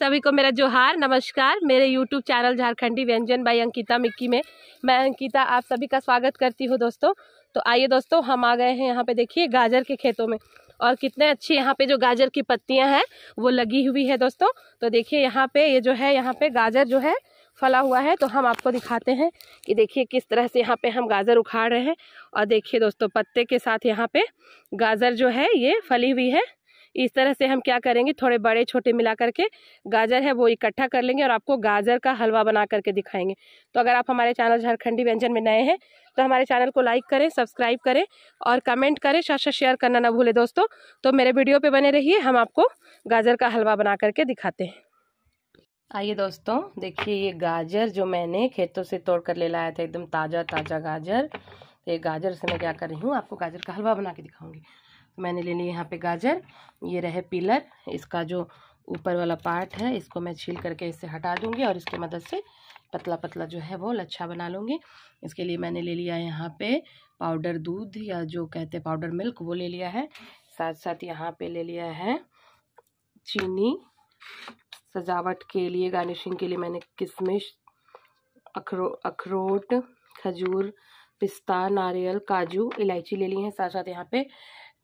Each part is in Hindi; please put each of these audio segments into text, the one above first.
सभी को मेरा जोहार, नमस्कार। मेरे यूट्यूब चैनल झारखंडी व्यंजन बाई अंकिता मिक्की में। मैं अंकिता, आप सभी का स्वागत करती हूँ दोस्तों। तो आइए दोस्तों, हम आ गए हैं यहाँ पे देखिए, गाजर के खेतों में। और कितने अच्छे यहाँ पे जो गाजर की पत्तियाँ हैं, वो लगी हुई है दोस्तों। तो देखिए यहाँ पे ये यह जो है, यहाँ पे गाजर जो है, फला हुआ है। तो हम आपको दिखाते हैं कि देखिए किस तरह से यहाँ पे हम गाजर उखाड़ रहे हैं। और देखिए दोस्तों, पत्ते के साथ यहाँ पे गाजर जो है, ये फली हुई है। इस तरह से हम क्या करेंगे? थोड़े बड़े, छोटे मिला करके गाजर है, वो इकट्ठा कर लेंगे और आपको गाजर का हलवा बना करके दिखाएँगे। तो अगर आप हमारे चैनल झारखंडी व्यंजन में नए हैं तो हमारे चैनल को लाइक करें, सब्सक्राइब करें और कमेंट करें, साथ साथ शेयर करना ना भूलें दोस्तों। तो मेरे वीडियो पर बने रहिए, हम आपको गाजर का हलवा बना करके दिखाते हैं। आइए दोस्तों, देखिए ये गाजर जो मैंने खेतों से तोड़ कर ले लाया था, एकदम ताज़ा ताज़ा गाजर। तो ये गाजर से मैं क्या कर रही हूँ, आपको गाजर का हलवा बना के दिखाऊँगी। मैंने ले ली यहाँ पे गाजर, ये रहे पिलर, इसका जो ऊपर वाला पार्ट है, इसको मैं छील करके इससे हटा दूँगी और इसकी मदद से पतला पतला जो है वो लच्छा बना लूँगी। इसके लिए मैंने ले लिया यहाँ पे पाउडर दूध या जो कहते हैं पाउडर मिल्क, वो ले लिया है। साथ साथ यहाँ पे ले लिया है चीनी। सजावट के लिए, गार्निशिंग के लिए मैंने किशमिश, अखरो, अखरोट, खजूर, पिस्ता, नारियल, काजू, इलायची ले ली है। साथ साथ यहाँ पे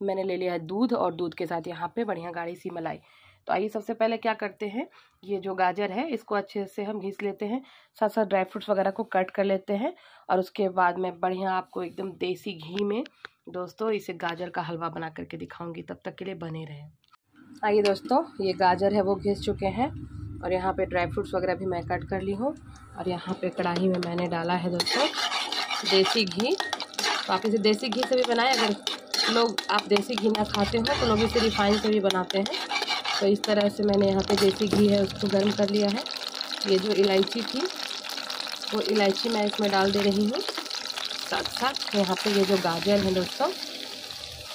मैंने ले लिया है दूध और दूध के साथ यहाँ पे बढ़िया गाढ़ी सी मलाई। तो आइए सबसे पहले क्या करते हैं? ये जो गाजर है, इसको अच्छे से हम घिस लेते हैं। साथ साथ ड्राई फ्रूट्स वगैरह को कट कर लेते हैं और उसके बाद मैं बढ़िया आपको एकदम देसी घी में, दोस्तों, इसे गाजर का हलवा बना करके दिखाऊँगी। तब तक के लिए बने रहें। आइए दोस्तों, ये गाजर है, वो घिस चुके हैं और यहाँ पे ड्राई फ्रूट्स वगैरह भी मैं कट कर ली हूँ और यहाँ पे कढ़ाई में मैंने डाला है, दोस्तों, देसी घी। तो आप इसे देसी घी से भी बनाएँ, अगर लोग, आप देसी घी ना खाते हो तो लोग इसे रिफाइन से भी बनाते हैं। तो इस तरह से मैंने यहाँ पे देसी घी है, उसको गर्म कर लिया है। ये जो इलायची थी, वो इलायची मैं इसमें डाल दे रही हूँ। साथ साथ यहाँ पे ये जो गाजर है दोस्तों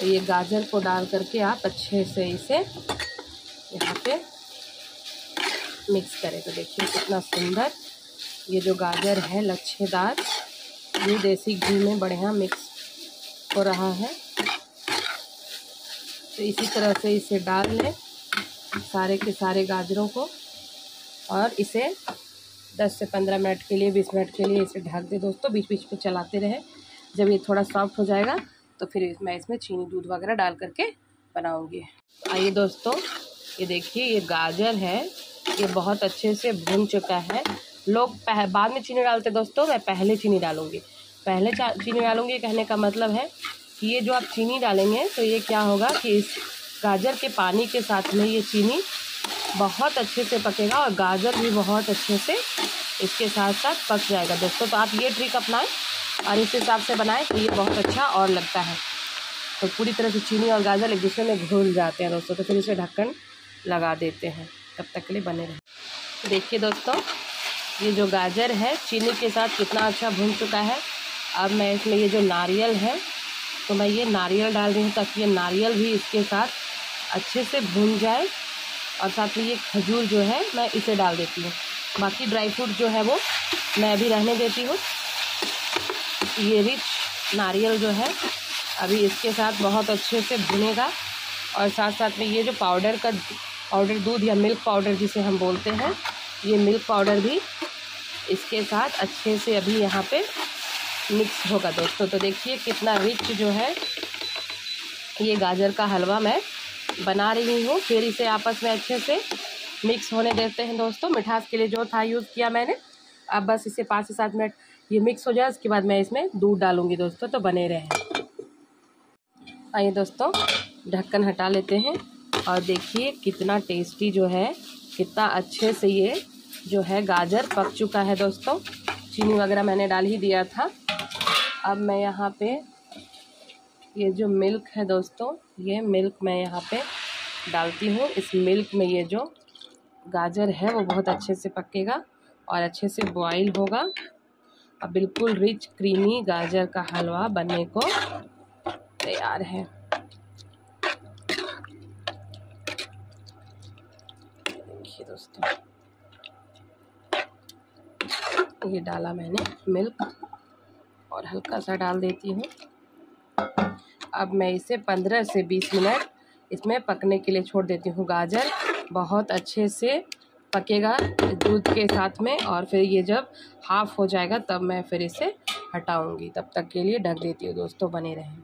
तो ये गाजर को डाल करके आप अच्छे से इसे यहाँ पे मिक्स करें। तो देखिए कितना सुंदर ये जो गाजर है, लच्छेदार। ये देसी घी में बढ़िया मिक्स हो रहा है। तो इसी तरह से इसे डाल लें सारे के सारे गाजरों को और इसे 10 से 15 मिनट के लिए 20 मिनट के लिए इसे ढक दे। दोस्तों बीच बीच में चलाते रहे। जब ये थोड़ा सॉफ्ट हो जाएगा तो फिर मैं इसमें चीनी, दूध वगैरह डाल करके बनाऊँगी। आइए दोस्तों, ये देखिए, ये गाजर है। ये बहुत अच्छे से भुन चुका है। लोग बाद में चीनी डालते दोस्तों, मैं पहले चीनी डालूँगी। पहले चीनी डालूँगी कहने का मतलब है ये जो आप चीनी डालेंगे तो ये क्या होगा कि इस गाजर के पानी के साथ में ये चीनी बहुत अच्छे से पकेगा और गाजर भी बहुत अच्छे से इसके साथ साथ पक जाएगा। दोस्तों तो आप ये ट्रिक अपनाएँ और इस हिसाब से बनाएँ तो ये बहुत अच्छा और लगता है। तो पूरी तरह से चीनी और गाजर एक दूसरे में घुल जाते हैं दोस्तों तो फिर इसे ढक्कन लगा देते हैं। तब तक के लिए बने रहें। देखिए दोस्तों, ये जो गाजर है, चीनी के साथ कितना अच्छा भून चुका है। अब मैं इसमें ये जो नारियल है तो मैं ये नारियल डाल रही हूँ ताकि ये नारियल भी इसके साथ अच्छे से भून जाए और साथ में ये खजूर जो है, मैं इसे डाल देती हूँ। बाकी ड्राई फ्रूट जो है वो मैं अभी रहने देती हूँ। ये रिच नारियल जो है, अभी इसके साथ बहुत अच्छे से भुनेगा और साथ साथ में ये जो पाउडर का पाउडर, दूध या मिल्क पाउडर जिसे हम बोलते हैं, ये मिल्क पाउडर भी इसके साथ अच्छे से अभी यहाँ पे मिक्स होगा दोस्तों। तो देखिए कितना रिच जो है, ये गाजर का हलवा मैं बना रही हूँ। फिर इसे आपस में अच्छे से मिक्स होने देते हैं दोस्तों। मिठास के लिए जो था यूज़ किया मैंने, अब बस इसे पाँच से सात मिनट ये मिक्स हो जाए, उसके बाद मैं इसमें दूध डालूँगी दोस्तों। तो बने रहे आइए दोस्तों, ढक्कन हटा लेते हैं और देखिए कितना टेस्टी जो है, कितना अच्छे से ये जो है गाजर पक चुका है दोस्तों। चीनी वगैरह मैंने डाल ही दिया था। अब मैं यहाँ पे ये जो मिल्क है दोस्तों, ये मिल्क मैं यहाँ पे डालती हूँ। इस मिल्क में ये जो गाजर है, वो बहुत अच्छे से पकेगा और अच्छे से बॉईल होगा। और बिल्कुल रिच क्रीमी गाजर का हलवा बनने को तैयार है। देखिए दोस्तों, ये डाला मैंने मिल्क और हल्का सा डाल देती हूँ। अब मैं इसे पंद्रह से बीस मिनट इसमें पकने के लिए छोड़ देती हूँ। गाजर बहुत अच्छे से पकेगा दूध के साथ में और फिर ये जब हाफ़ हो जाएगा तब मैं फिर इसे हटाऊँगी। तब तक के लिए ढक देती हूँ। दोस्तों बने रहें।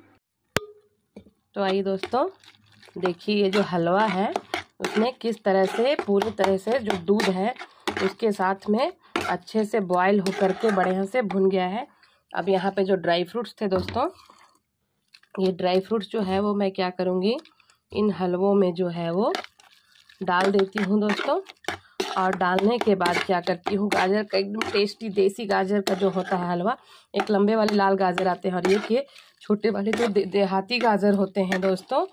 तो आइए दोस्तों, देखिए ये जो हलवा है, उसमें किस तरह से, पूरी तरह से जो दूध है, उसके साथ में अच्छे से बॉयल हो करके बढ़िया से भुन गया है। अब यहाँ पे जो ड्राई फ्रूट्स थे दोस्तों ये ड्राई फ्रूट्स जो है वो मैं क्या करूँगी? इन हलवों में जो है वो डाल देती हूँ दोस्तों। और डालने के बाद क्या करती हूँ गाजर का एकदम टेस्टी देसी गाजर का जो होता है हलवा एक लंबे वाले लाल गाजर आते हैं। और ये के छोटे वाले जो दे, देहाती गाजर होते हैं दोस्तों।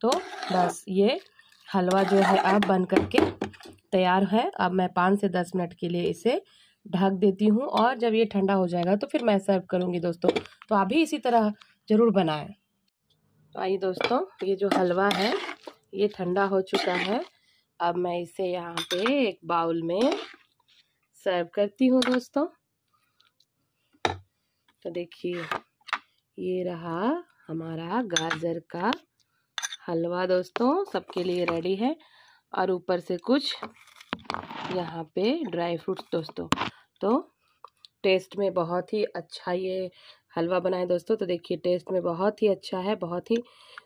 तो बस ये हलवा जो है अब बन करके तैयार है। अब मैं पाँच से दस मिनट के लिए इसे ढक देती हूँ और जब ये ठंडा हो जाएगा तो फिर मैं सर्व करूँगी दोस्तों। तो आप भी इसी तरह ज़रूर बनाएँ। तो आइए दोस्तों, ये जो हलवा है, ये ठंडा हो चुका है। अब मैं इसे यहाँ पे एक बाउल में सर्व करती हूँ दोस्तों। तो देखिए, ये रहा हमारा गाजर का हलवा दोस्तों, सबके लिए रेडी है। और ऊपर से कुछ यहाँ पे ड्राई फ्रूट्स दोस्तों। तो टेस्ट में बहुत ही अच्छा ये हलवा बनाए दोस्तों। तो देखिए, टेस्ट में बहुत ही अच्छा है, बहुत ही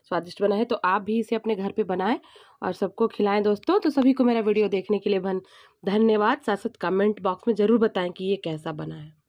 स्वादिष्ट बना है। तो आप भी इसे अपने घर पे बनाएँ और सबको खिलाएँ दोस्तों। तो सभी को मेरा वीडियो देखने के लिए धन्यवाद। साथ साथ कमेंट बॉक्स में ज़रूर बताएँ कि ये कैसा बना है।